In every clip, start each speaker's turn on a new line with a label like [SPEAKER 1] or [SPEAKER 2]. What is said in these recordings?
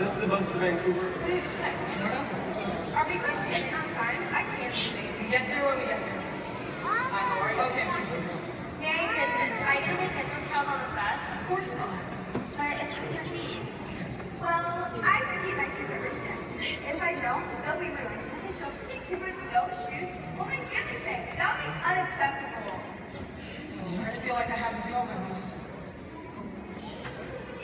[SPEAKER 1] Vancouver?
[SPEAKER 2] What do you expect?
[SPEAKER 3] Are we going to get in on time? I can't believe
[SPEAKER 2] We get there when we get there.
[SPEAKER 3] Hi, how are you?
[SPEAKER 2] Okay.
[SPEAKER 4] Merry Christmas. Are you gonna play Christmas carols on this bus?
[SPEAKER 3] Of course not.
[SPEAKER 4] But it's Christmas Eve.
[SPEAKER 3] Well, I have to keep my shoes every checked. If I don't, they'll be ruined. If I show up to Vancouver with no shoes, what my family say? That would be unacceptable.
[SPEAKER 2] Oh, I feel like I have zero memories.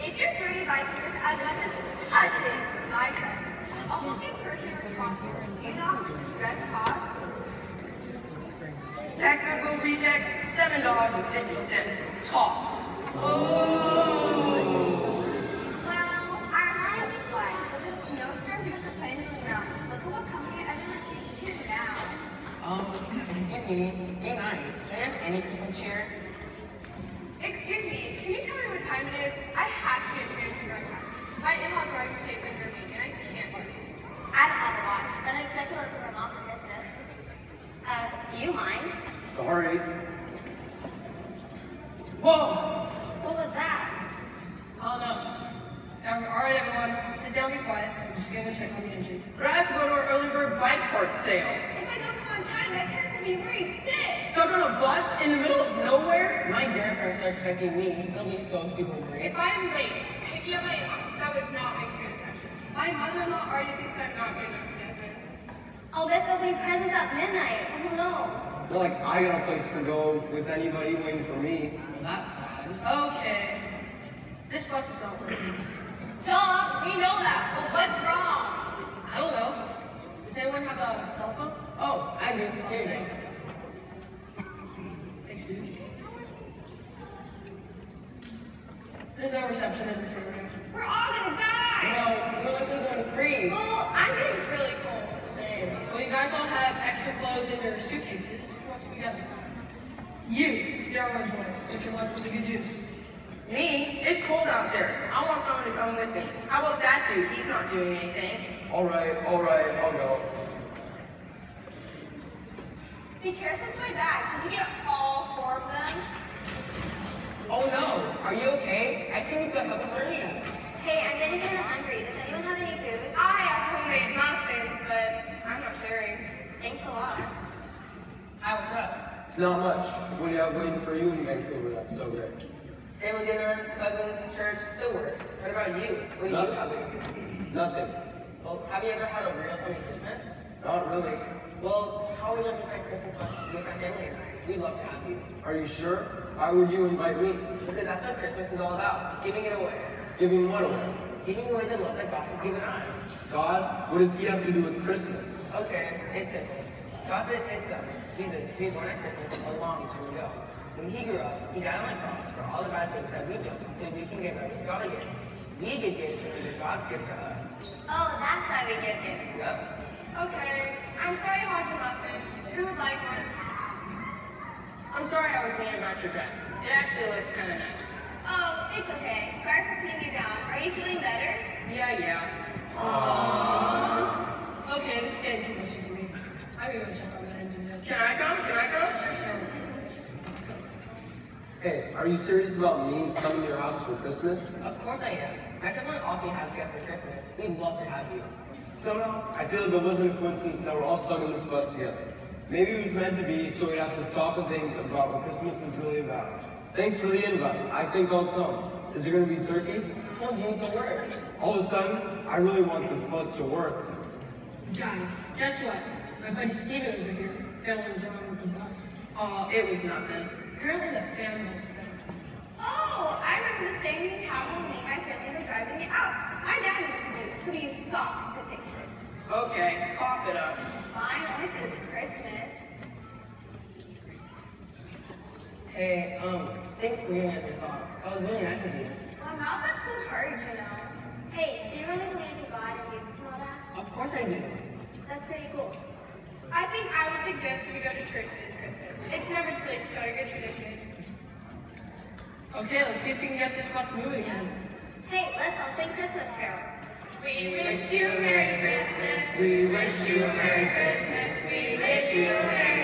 [SPEAKER 3] If your dirty Vikings as much as touches my dress, I'll hold you responsible. Do you know how much this dress costs?
[SPEAKER 5] That reject, dollars and fifty cents tops.
[SPEAKER 3] Well, I was supposed to but. Look at what company I've reduced to now.
[SPEAKER 6] Um, excuse me, be nice. Can I have any Christmas cheer?
[SPEAKER 3] Excuse me, can you tell me what time it is? I have to get to Vancouver on time. My in-laws are already taking things with me, and I can't leave.
[SPEAKER 4] I don't have a watch, but I expect to look for my mom for Christmas. Uh, do you mind?
[SPEAKER 1] Sorry.
[SPEAKER 2] Whoa!
[SPEAKER 4] What was that?
[SPEAKER 2] Oh no. Um, all right, everyone, sit down, be quiet. I'm just gonna check on the engine.
[SPEAKER 5] But I have to go to our early bird bike part sale.
[SPEAKER 3] If I don't come on time, my parents will be worried sick.
[SPEAKER 5] Stuck on a bus in the middle of nowhere?
[SPEAKER 6] My grandparents are expecting me. It'll be so super great.
[SPEAKER 3] If I'm late, picking up my in-laws, that would not make a good impression. My mother-in-law already thinks I'm not good enough for Desmond.
[SPEAKER 4] Oh, that's opening presents at midnight. Oh no.
[SPEAKER 1] Not like I got a place to go with anybody waiting for me.
[SPEAKER 6] Well, that's sad.
[SPEAKER 2] Okay. This bus is not working.
[SPEAKER 3] Duh, we know that, but what's wrong?
[SPEAKER 2] I don't know. Does anyone have a cell phone?
[SPEAKER 6] Oh, I do. Oh, Here you go.
[SPEAKER 2] Thanks. Thanks, dude. There's no reception in this area.
[SPEAKER 3] We're all gonna die!
[SPEAKER 6] No, we're likely going to freeze.
[SPEAKER 3] Well, I'm getting really cold.
[SPEAKER 2] Same. Well, you guys all have extra clothes in your suitcases. Who wants to be together? You, steroid boy, if you're listening to good news.
[SPEAKER 5] Me? It's cold out there. I want someone to come with me. How about that dude? He's not doing anything.
[SPEAKER 1] Alright, alright, I'll go.
[SPEAKER 3] Be careful with my bags. Did you get all four of them?
[SPEAKER 6] Oh no, are you okay? I think he's got hypothermia.
[SPEAKER 4] Hey, I'm getting kind of hungry. Does anyone have any food?
[SPEAKER 3] I have homemade muffins, but I'm not sharing.
[SPEAKER 4] Thanks a lot.
[SPEAKER 6] Hi, what's up?
[SPEAKER 1] Not much. What do you have waiting for you in Vancouver? That's so great.
[SPEAKER 6] Family dinner, cousins, church, the worst. What about you? What do you have waiting for you?
[SPEAKER 1] Nothing.
[SPEAKER 6] Well, have you ever had a real family Christmas?
[SPEAKER 1] Not really.
[SPEAKER 6] Well, how would you like to spend Christmas with my family and I? We'd love to have you.
[SPEAKER 1] Are you sure? Why would you invite me?
[SPEAKER 6] Because that's what Christmas is all about. Giving it away.
[SPEAKER 1] Giving what away?
[SPEAKER 6] Giving away the love that God has given us.
[SPEAKER 1] God? What does he have to do with Christmas?
[SPEAKER 6] Okay, it's simple. God sent his son, Jesus, to be born at Christmas a long time ago. When he grew up, he died on the cross for all the bad things that we've done so we can get right with God again. We give gifts to remember God's gift to us.
[SPEAKER 4] Oh, that's why we give gifts.
[SPEAKER 6] Yep.
[SPEAKER 3] Okay. I'm sorry I want the muffins. Who would like one?
[SPEAKER 5] I'm sorry I was mean about your dress. It actually looks kind of nice.
[SPEAKER 3] Oh, it's okay. Sorry for putting you down. Are you feeling better?
[SPEAKER 5] Yeah, yeah.
[SPEAKER 2] Okay, this is getting too much for me. I'm gonna go check on that engine.
[SPEAKER 5] Can I come? Can I come?
[SPEAKER 2] Sure, sure. Let's go.
[SPEAKER 1] Hey, are you serious about me coming to your house for Christmas?
[SPEAKER 6] Of course I am. My family often has guests for Christmas. We'd love to have you.
[SPEAKER 1] Somehow, I feel like it wasn't a coincidence that we're all stuck in this bus together. Maybe it was meant to be, so we'd have to stop and think about what Christmas is really about. Thanks for the invite. I think I'll come. Is it gonna be turkey?
[SPEAKER 6] I told you the worst.
[SPEAKER 1] All of a sudden, I really want this bus to work.
[SPEAKER 2] Guys, guess what? My buddy Steven over here fell in his arm with the bus.
[SPEAKER 5] Oh, it was nothing.
[SPEAKER 2] Apparently the fan went set.
[SPEAKER 3] Oh, I remember the same thing happened when me and my family were driving the Alps. My dad knew what to do, so we used socks to fix it.
[SPEAKER 5] Okay, cough it up.
[SPEAKER 3] Fine, only 'cause it's Christmas.
[SPEAKER 6] Hey, um, thanks for giving up your socks. That was really nice of you.
[SPEAKER 3] Well, I'm not that cool hearted, you know.
[SPEAKER 4] Hey, do you really believe in God and Jesus and all that?
[SPEAKER 6] Of course I do.
[SPEAKER 4] That's pretty cool.
[SPEAKER 3] I think I would suggest we go to church this Christmas. It's never too late to start a good tradition.
[SPEAKER 2] Okay, let's see if we can get this bus moving again.
[SPEAKER 4] Hey, let's all sing Christmas carols.
[SPEAKER 3] We wish you a Merry Christmas. We wish you a Merry Christmas. We wish you a Merry